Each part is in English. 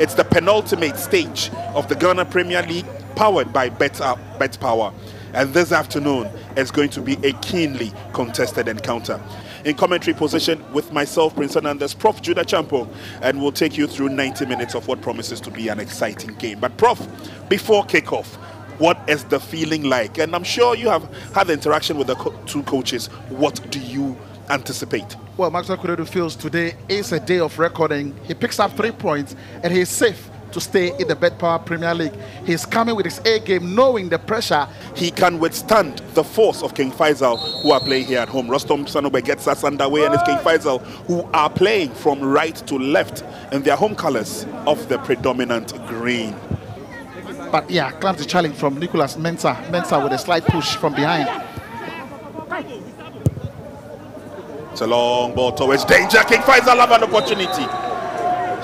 It's the penultimate stage of the Ghana Premier League powered by Bet, uh, betPawa. And this afternoon is going to be a keenly contested encounter. In commentary position with myself, Prince Hernandez, Prof. Judah Champo, and we'll take you through 90 minutes of what promises to be an exciting game. But, Prof, before kickoff, what is the feeling like? And I'm sure you have had interaction with the co two coaches. What do you anticipate? Well, Maxwell Konadu feels today is a day of recording. He picks up three points and he's safe to stay in the betPawa Premier League. He's coming with his A game, knowing the pressure. He can withstand the force of King Faisal, who are playing here at home. Rostom Senogbe gets us underway, and it's King Faisal who are playing from right to left in their home colors of the predominant green. But yeah, clumsy challenge from Nicholas Mensah. Mensah with a slight push from behind. It's a long ball towards danger. King Faisal have an opportunity.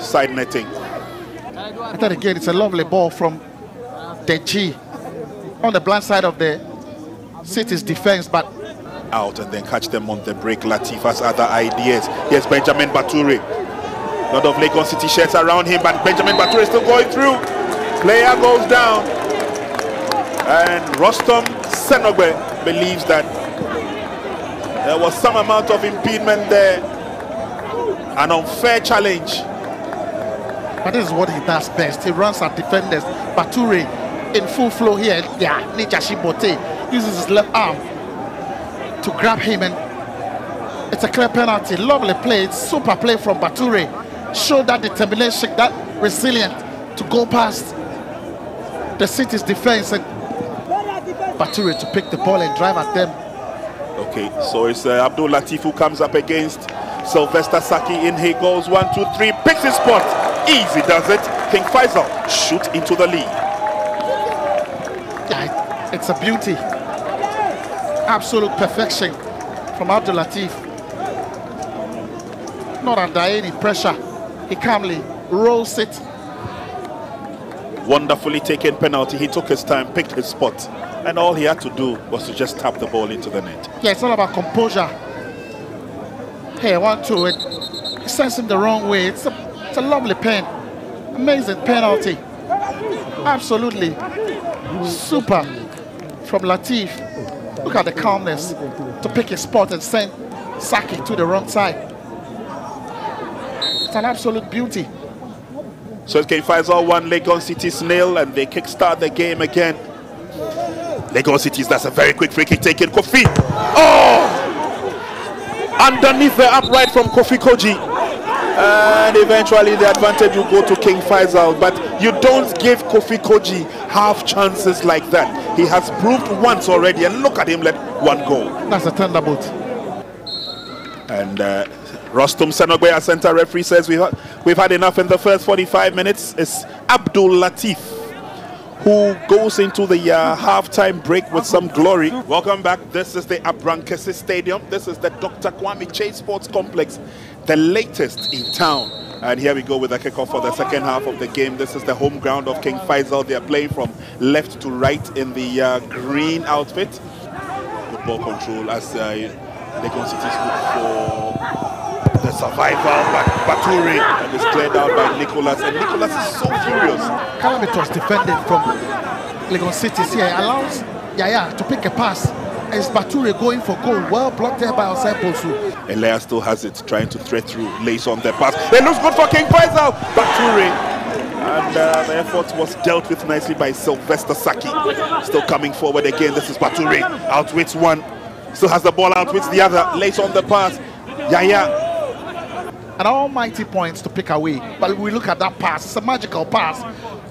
Side netting. And then again, it's a lovely ball from Deji on the blind side of the City's defense, but out and then catch them on the break. Latif has other ideas. Yes, Benjamin Bature. A lot of Legon City shirts around him, but Benjamin Bature is still going through. Player goes down. And Rostom Senogbe believes that there was some amount of impediment there. An unfair challenge. But this is what he does best. He runs at defenders. Bature in full flow here. Yeah, Ninja Shibote uses his left arm to grab him and it's a clear penalty. Lovely play. It's super play from Bature. Show that determination, that resilience to go past the city's defense and Bature to pick the ball and drive at them. Okay, so it's uh, Abdul Latif who comes up against Sylvester Saki in. He goes one, two, three, picks his spot. Easy does it. King Faisal shoot into the lead. Yeah, it's a beauty. Absolute perfection from Abdul Latif. Not under any pressure. He calmly rolls it. Wonderfully taken penalty. He took his time, picked his spot, and all he had to do was to just tap the ball into the net. Yeah, it's all about composure. Hey, one, two, it, uh, it sends him the wrong way. It's a, it's a lovely pen. Amazing penalty. Absolutely super from Latif. Look at the calmness to pick his spot and send Saki to the wrong side. It's an absolute beauty. So it's Faisal 1, Legon City's nil, and they kickstart the game again. Legon City's, that's a very quick free kick taken. Kofi. Oh! Underneath the upright from Kofi Koji. And eventually the advantage will go to King Faisal. But you don't give Kofi Koji half chances like that. He has proved once already, and look at him let one go. That's a thunderbolt. And uh, Senogbe, our center referee, says we've, we've had enough in the first 45 minutes. It's Abdul Latif who goes into the uh, halftime break with some glory. Welcome back. This is the Abrankese Stadium. This is the Dr. Kwame Kyei Sports Complex, the latest in town. And here we go with the kickoff for the second half of the game. This is the home ground of King Faisal. They are playing from left to right in the uh, green outfit. Good ball control as uh, City's look for survival by Bature and it's cleared out by Nicholas. And Nicholas is so furious. Calamitos defending from Legon City here allows Yaya to pick a pass. It's Bature going for goal. Well blocked there by Osai Posu. Elia still has it, trying to thread through. Lace on the pass. It looks good for King Faisal. Bature. And uh, the effort was dealt with nicely by Sylvester Saki. Still coming forward again. This is Bature. Outwits one. Still has the ball, outwits the other. Lace on the pass. Yaya an almighty points to pick away. But we look at that pass. It's a magical pass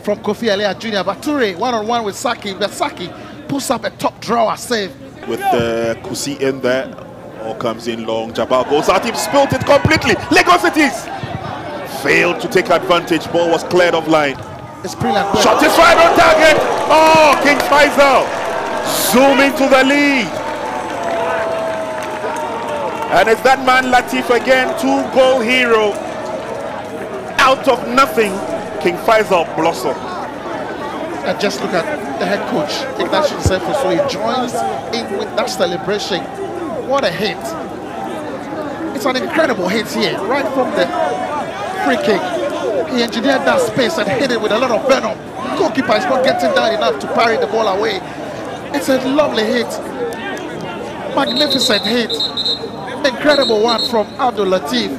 from Kofi Elia Jr. Bature one on one with Saki. But Saki pulls up a top drawer save. With the uh, Kusi in there. All comes in long. Jabal goes out. He spilled it completely. Legon Cities failed to take advantage. Ball was cleared off line. It's brilliant. Shot is right on target. Oh, King Faisal zooming to the lead. And it's that man Latif again, two goal hero. Out of nothing, King Faisal blossom. And just look at the head coach, Ignatius Sefo, so he joins in with that celebration. What a hit. It's an incredible hit here, right from the free kick. He engineered that space and hit it with a lot of venom. Goalkeeper is not getting down enough to parry the ball away. It's a lovely hit. Magnificent hit. Incredible one from Abdul Latif.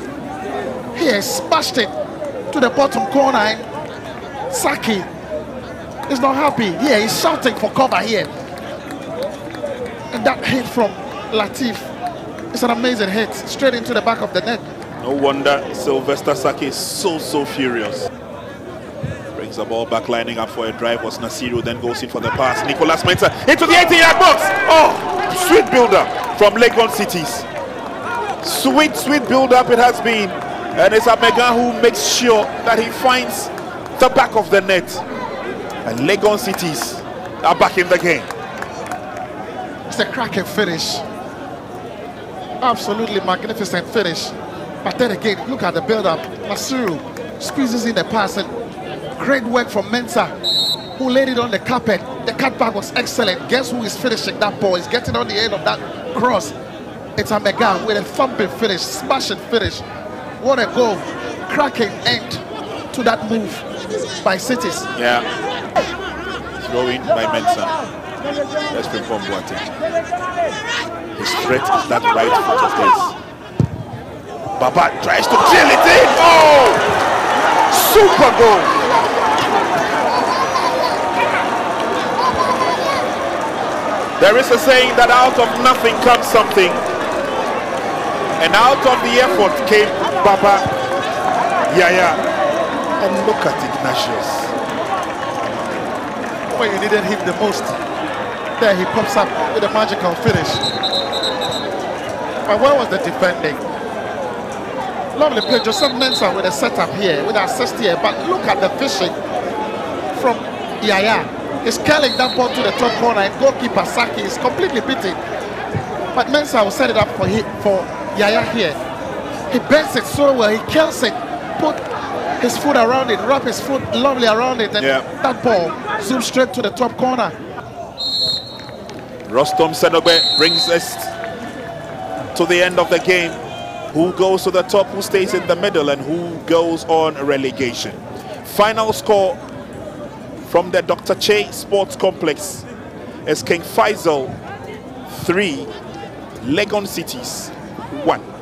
He has smashed it to the bottom corner. Saki is not happy. Here, he's shouting for cover here. And that hit from Latif is an amazing hit. Straight into the back of the net. No wonder Sylvester Saki is so, so furious. Brings the ball back, lining up for a drive. Was Nasiru then goes in for the pass. Nicolas Mensah into the 18-yard box. Oh, sweet build-up from Legon Cities. Sweet, sweet build-up it has been. And it's Amegan who makes sure that he finds the back of the net. And Legon Cities are back in the game. It's a cracking finish. Absolutely magnificent finish. But then again, look at the build-up. Nasiru squeezes in the pass and great work from Mensah, who laid it on the carpet. The cutback was excellent. Guess who is finishing that ball? He's getting on the end of that cross. It's Amegan with a thumping finish, smashing finish. What a goal. Cracking end to that move by Cities. Yeah. Throw in by Mensah. Let's bring from Boateng. His threat is that right foot of his. Baba tries to drill it in. Oh! Super goal. There is a saying that out of nothing comes something. And out of the effort came Baba Yaya. And look at Ignatius. When you needed him the most, there he pops up with a magical finish. But where was the defending? Lovely play, Joseph Mensah with a setup here, with assist here. But look at the fishing from Yaya. He's curling that ball to the top corner and goalkeeper Saki is completely beaten. But Mensah will set it up for, he, for Yaya here. He bends it so well, he kills it, put his foot around it, wrap his foot lovely around it, and Yeah. that ball zooms straight to the top corner. Rostom Senogbe brings us to the end of the game. Who goes to the top, who stays in the middle, and who goes on relegation. Final score from the Dr. Kyei Sports Complex is King Faisal 3, Legon Cities 1.